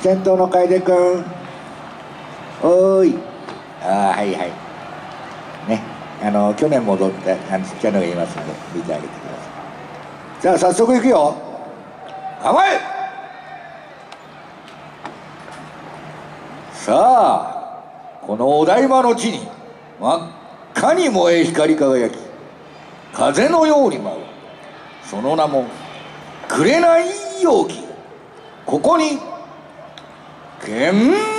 先頭の楓君。おーい。ああはいはい。ね。あの去年戻ってあのちっちゃいのがいますので見てあげてください。さあ早速いくよ。構えさあこのお台場の地に真っ赤に燃え光り輝き風のように舞うその名も紅容器。ここに ¿Qué?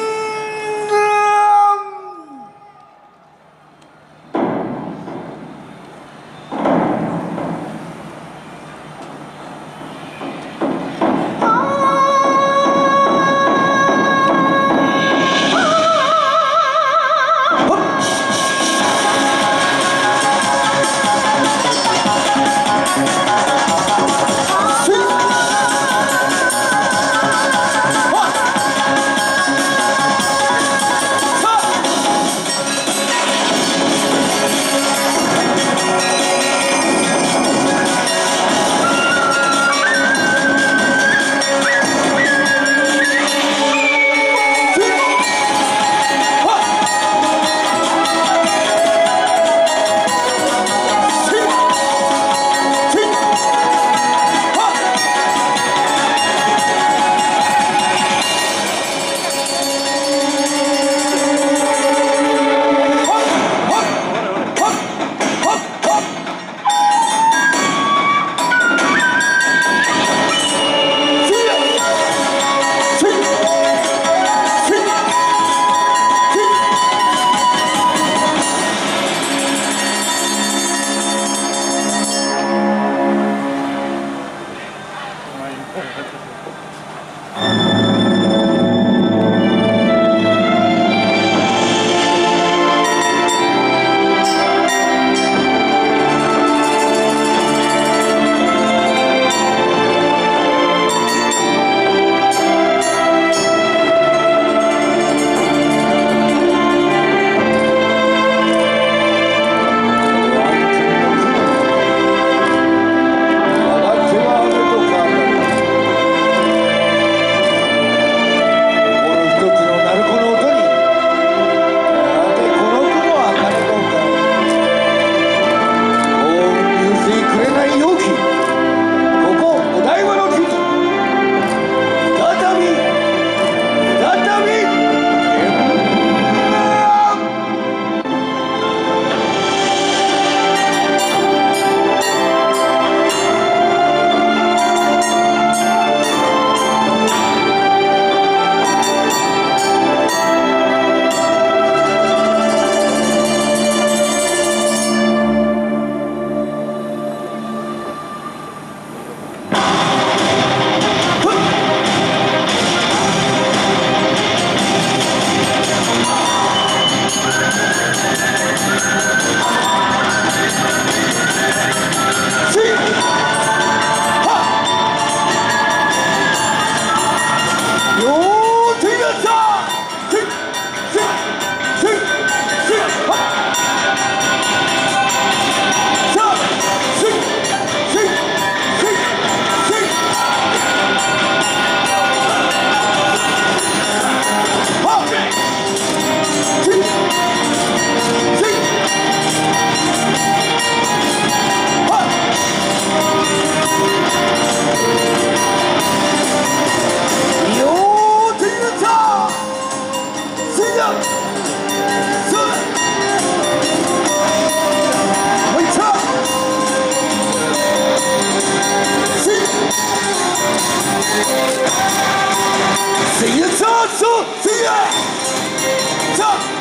走，前进！走。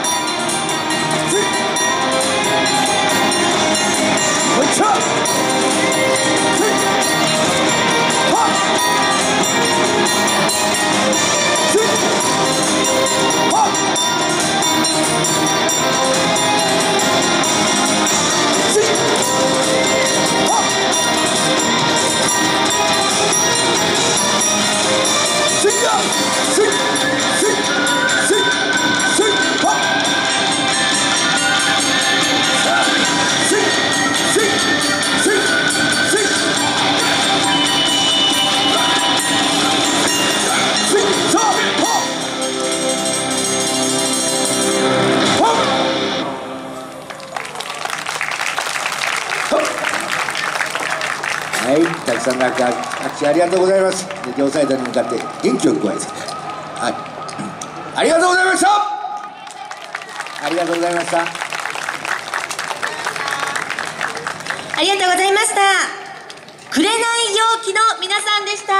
はいたくさんの拍手ありがとうございます。で両サイドに向かって元気よくご挨拶。はい。ありがとうございました。ありがとうございました。ありがとうございました。紅陽気の皆さんでした。